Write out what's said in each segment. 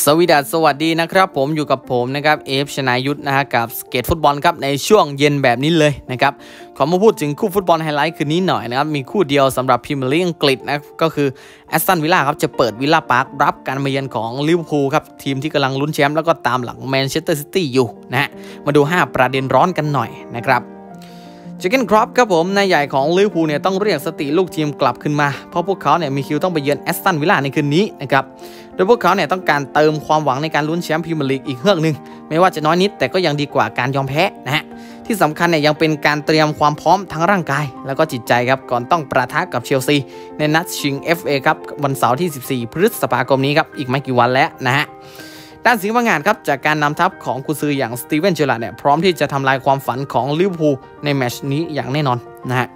สวีดัสสวัสดีนะครับ ผมอยู่กับผมนะครับเอฟชนายุทธนะฮะกับสเกตฟุตบอลครับในช่วงเย็นแบบนี้เลยนะครับขอมาพูดถึงคู่ฟุตบอลไฮไลท์คืนนี้หน่อยนะครับมีคู่เดียวสำหรับพรีเมียร์ลีกอังกฤษนะก็คือแอสตันวิลล่าครับจะเปิดวิลล่าพาร์ครับการมาเยือนของลิเวอร์พูลครับทีมที่กำลังลุ้นแชมป์แล้วก็ตามหลังแมนเชสเตอร์ซิตี้อยู่นะฮะมาดู 5 ประเด็นร้อนกันหน่อยนะครับ เจอร์เก้นคล็อปป์ครับผมนายใหญ่ของลิเวอร์พูลเนี่ยต้องเรียกสติลูกทีมกลับขึ้นมา เพราะพวกเขาเนี่ยมีคิวต้องไปเยือนแอสตันวิลล่าในคืนนี้นะครับโดยพวกเขาเนี่ยต้องการเติมความหวังในการลุ้นแชมป์พรีเมียร์ลีกอีกเฮือกหนึ่งไม่ว่าจะน้อยนิดแต่ก็ยังดีกว่าการยอมแพ้นะฮะที่สำคัญเนี่ยยังเป็นการเตรียมความพร้อมทั้งร่างกาย แล้วก็จิตใจครับก่อนต้องปะทะกับเชลซีในนัดชิง FA ครับวันเสาร์ที่ 14 พฤษภาคมนี้ครับอีกไม่กี่วันแล้วนะฮะ ด้านสิงห์พังงานครับจากการนำทัพของกุนซืออย่างสตีเวนเจอร์ราร์ดเนี่ยพร้อมที่จะทำลายความฝันของลิเวอร์พูลในแมตช์นี้อย่างแน่นอนนะฮะ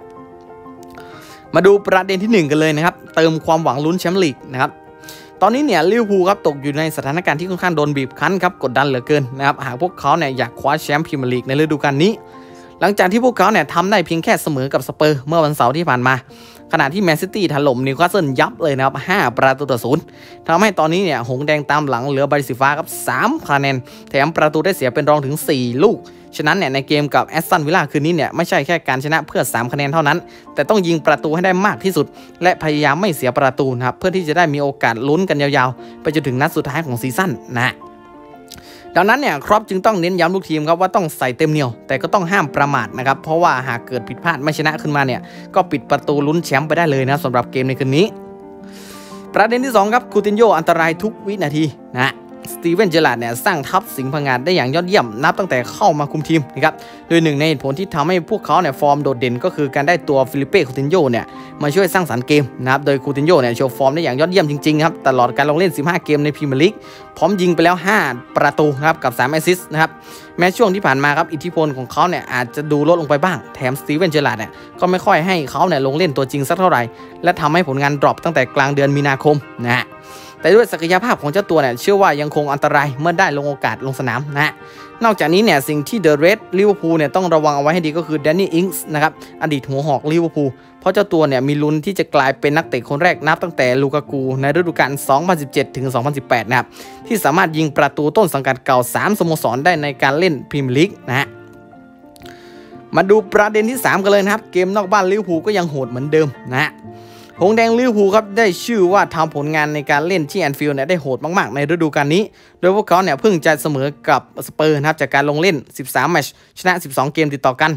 มาดูประเด็นที่ 1 กันเลยนะครับ เติมความหวังลุ้นแชมป์ลีกนะครับตอนนี้เนี่ยลิเวอร์พูลครับตกอยู่ในสถานการณ์ที่ค่อนข้างโดนบีบคั้นครับกดดันเหลือเกินนะครับหากพวกเขาเนี่ยอยากคว้าแชมป์พรีเมียร์ลีกในฤดูกาลนี้ หลังจากที่พวกเขาเนี่ยทำได้เพียงแค่เสมอกับสเปอร์สเมื่อวันเสาร์ที่ผ่านมา ขณะที่แมนซิตี้ถล่มนิวคาสเซิลยับเลยนะครับ 5 ประตูต่อศูนย์ทำให้ตอนนี้เนี่ยหงส์แดงตามหลังเรือใบสีฟ้าครับ 3 คะแนน แถมประตูได้เสียเป็นรองถึง 4 ลูก ฉะนั้นเนี่ยในเกมกับแอสตันวิลล่าคืนนี้เนี่ยไม่ใช่แค่การชนะเพื่อ 3 คะแนนเท่านั้น แต่ต้องยิงประตูให้ได้มากที่สุด และพยายามไม่เสียประตูนะครับเพื่อที่จะได้มีโอกาสลุ้นกันยาวๆ ไปจนถึงนัดสุดท้ายของซีซั่นนะ ดังนั้นเนี่ยคล็อปป์จึงต้องเน้นย้ำลูกทีมครับว่าต้องใส่เต็มเหนียว แต่ก็ต้องห้ามประมาทนะครับเพราะว่าหากเกิดผิดพลาดไม่ชนะขึ้นมาเนี่ยก็ปิดประตูลุ้นแชมป์ไปได้เลยนะสำหรับเกมในคืนนี้ ประเด็นที่2ครับคูตินโยอันตรายทุกวินาทีนะ สตีเวนเจอร์ราร์ดเนี่ยสร้างทัพสิงห์พังงานได้อย่างยอดเยี่ยมนับตั้งแต่เข้ามาคุมทีมนะครับโดยหนึ่งในเหตุผลที่ทำให้พวกเขาเนี่ยฟอร์มโดดเด่นก็คือการได้ตัวฟิลิปเป้คูตินโยเนี่ยมาช่วยสร้างสรรค์เกมนะครับโดยคูตินโยเนี่ยโชว์ฟอร์มได้อย่างยอดเยี่ยมจริงๆครับตลอดการลงเล่น 15 เกมในพรีเมียร์ลีกพร้อมยิงไปแล้ว 5 ประตูครับกับ 3 แอสซิสต์นะครับแม้ช่วงที่ผ่านมาครับอิทธิพลของเขาเนี่ยอาจจะดูลดลงไปบ้างแถมสตีเวนเจอร์ราร์ดเนี่ยก็ไม่ค่อยให้เขาเนี่ยลงเล่นตัวจริงสักเท่าไหร่ และทำให้ผลงาน drop ตั้งแต่กลางเดือนมีนาคมนะฮะ แต่ด้วยศักยภาพของเจ้าตัวเนี่ยเชื่อว่ายังคงอันตรายเมื่อได้ลงโอกาสลงสนามนะฮะนอกจากนี้เนี่ยสิ่งที่ The Reds ลิเวอร์พูลเนี่ยต้องระวังเอาไว้ให้ดีก็คือแดนนี่อิงส์นะครับอดีตหัวหอกลิเวอร์พูลเพราะเจ้าตัวเนี่ยมีลุ้นที่จะกลายเป็นนักเตะคนแรกนับตั้งแต่ลูกากูในฤดูกาล 2017 ถึง 2018 นะครับที่สามารถยิงประตูต้นสังกัดเก่า 3 สโมสรได้ในการเล่นพรีเมียร์ลีกนะฮะมาดูประเด็นที่ 3 กันเลยนะครับ เกมนอกบ้านลิเวอร์พูลก็ยังโหดเหมือนเดิมนะฮะ หงส์แดงลิเวอร์พูลครับได้ชื่อว่าทำผลงานในการเล่นที่แอนฟิลด์เนี่ยได้โหดมากๆ ในฤดูกาลนี้ โดยพวกเขาเนี่ยเพิ่งจะเสมอกับสเปอร์สนะครับจากการลงเล่น 13 แมตช์ชนะ 12 เกมติดต่อกัน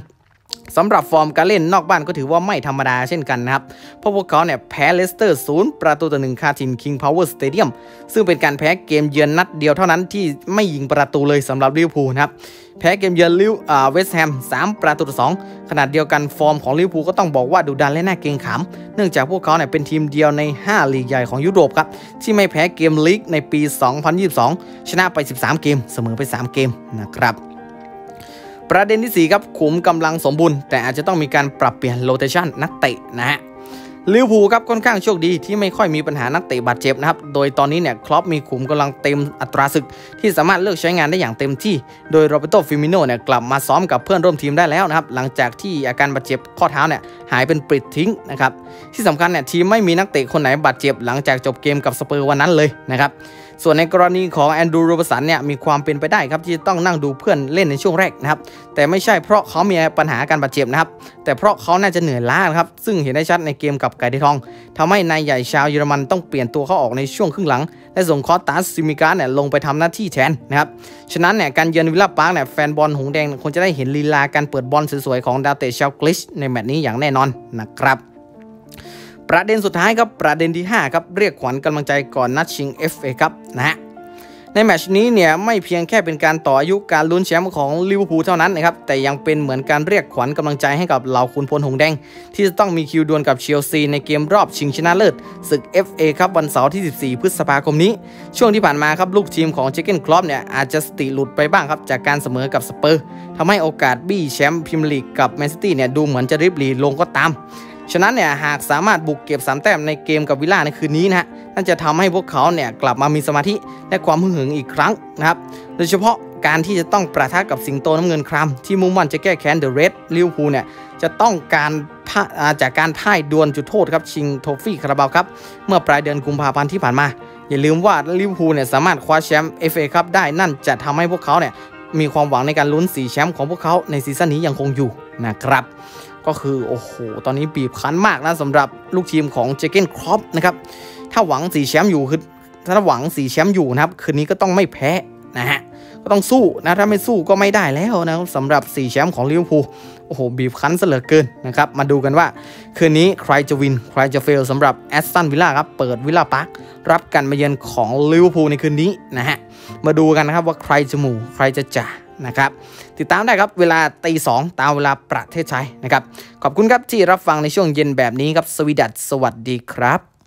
สำหรับฟอร์มการเล่นนอกบ้านก็ถือว่าไม่ธรรมดาเช่นกันนะครับ เพราะพวกเขาเนี่ยแพ้เลสเตอร์ศูนย์ประตูต่อหนึ่งคาถิ่นคิงพาวเวอร์สเตเดียมซึ่งเป็นการแพ้เกมเยือนนัดเดียวเท่านั้นที่ไม่ยิงประตูเลยสำหรับลิเวอร์พูลนะครับแพ้เกมเยือนลิวอ่าเวสต์แฮมสามประตูต่อสองขณะเดียวกันฟอร์มของลิเวอร์พูลก็ต้องบอกว่าดุดันและน่าเกรงขามเนื่องจากพวกเขาเนี่ยเป็นทีมเดียวใน 5 ลีกใหญ่ของยุโรปครับที่ไม่แพ้เกมลีกในปี 2022 ชนะไป 13 เกมเสมอไป 3 เกมนะครับ ประเด็นที่ 4 ครับขุมกำลังสมบูรณ์ แต่อาจจะต้องมีการปรับเปลี่ยน rotation นักเตะนะฮะลิเวอร์พูลครับค่อนข้างโชคดีที่ไม่ค่อยมีปัญหานักเตะบาดเจ็บนะครับ โดยตอนนี้เนี่ยคล็อปป์มีขุมกำลังเต็มอัตราศึก ที่สามารถเลือกใช้งานได้อย่างเต็มที่ โดยโรแบร์โต้ฟีร์มีโน่เนี่ยกลับมาซ้อมกับเพื่อนร่วมทีมได้แล้วนะครับ หลังจากที่อาการบาดเจ็บข้อเท้าเนี่ยหายเป็นปลิดทิ้งนะครับที่สำคัญเนี่ยทีมไม่มีนักเตะคนไหนบาดเจ็บ หลังจากจบเกมกับสเปอร์วันนั้นเลยนะครับ ส่วนในกรณีของแอนดรูโรบสันเนี่ยมีความเป็นไปได้ครับที่จะต้องนั่งดูเพื่อนเล่นในช่วงแรกนะครับแต่ไม่ใช่เพราะเขามีปัญหาการบาดเจ็บนะครับแต่เพราะเขาน่าจะเหนื่อยล้าครับซึ่งเห็นได้ชัดในเกมกับไก่ทองทำให้นายใหญ่ชาวเยอรมันต้องเปลี่ยนตัวเขาออกในช่วงครึ่งหลังและส่งคอสตาสซิมิกาสเนี่ยลงไปทำหน้าที่แทนนะครับฉะนั้นเนี่ยการเยือนวิลล่าปาร์กเนี่ยแฟนบอลหงส์แดงคงจะได้เห็นลีลาการเปิดบอลสวยๆของดาวเตะชาวกรีซในแมตช์นี้อย่างแน่นอนนะครับ ประเด็นสุดท้ายครับประเด็นที่ 5 ครับ เรียกขวัญกำลังใจก่อนนัดชิง FA ครับนะฮะในแมตช์นี้เนี่ยไม่เพียงแค่เป็นการต่ออายุการลุ้นแชมป์ของลิเวอร์พูลเท่านั้นนะครับแต่ยังเป็นเหมือนการเรียกขวัญกำลังใจให้กับเหล่าขุนพลหงส์แดง ที่จะต้องมีคิวดวลกับเชลซีในเกมรอบชิงชนะเลิศศึก FA ครับวันเสาร์ที่ 14 พฤษภาคมนี้ ช่วงที่ผ่านมาครับลูกทีมของเจอร์เก้นคล็อปป์เนี่ยอาจจะสติหลุดไปบ้างครับจากการเสมอกับสเปอร์ทำให้โอกาสบี้แชมป์พรีเมียร์ลีกกับแมนซิตี้เนี่ยดูเหมือนจะริบหรี่ลงก็ตาม ฉะนั้นเนี่ยหากสามารถบุกเก็บสามแต้มในเกมกับวิลล่าในคืนนี้นะฮะนั่นจะทำให้พวกเขาเนี่ยกลับมามีสมาธิและความฮึกเหิมอีกครั้งนะครับโดยเฉพาะการที่จะต้องปะทะกับสิงโตน้ำเงินครามที่มุ่งมั่นจะแก้แค้นเดอะเรดลิเวอร์พูลเนี่ยจะต้องการจากการพ่ายดวลจุดโทษครับชิง trophy คาราบาวครับเมื่อปลายเดือนกุมภาพันธ์ที่ผ่านมา อย่าลืมว่าลิเวอร์พูลเนี่ยสามารถคว้าแชมป์เอฟเอคัพได้นั่นจะทำให้พวกเขาเนี่ยมีความหวังในการลุ้นสี่แชมป์ของพวกเขาในซีซั่นนี้ยังคงอยู่นะครับ ก็คือโอ้โหตอนนี้บีบคั้นมากนะสำหรับลูกทีมของเจอร์เก้นคล็อปป์นะครับถ้าหวังสี่แชมป์อยู่คือถ้าหวังสี่แชมป์อยู่นะครับคืนนี้ก็ต้องไม่แพ้นะฮะ ก็ต้องสู้นะถ้าไม่สู้ก็ไม่ได้แล้วนะสำหรับสี่แชมป์ของลิเวอร์พูลโอ้โหบีบคั้นเหลือเกินนะครับมาดูกันว่า คืนนี้ใครจะ win ใครจะ fail สำหรับแอสตันวิลล่าครับเปิดวิลล่าพาร์คครับการมาเยือนของลิเวอร์พูลในคืนนี้นะฮะมาดูกันนะครับว่าใครจะหมู่ใครจะจ่านะครับติดตามได้ครับเวลาตีสองตามเวลาประเทศไทยนะครับขอบคุณครับที่รับฟังในช่วงเย็นแบบนี้ครับสวีดัสสวัสดีครับ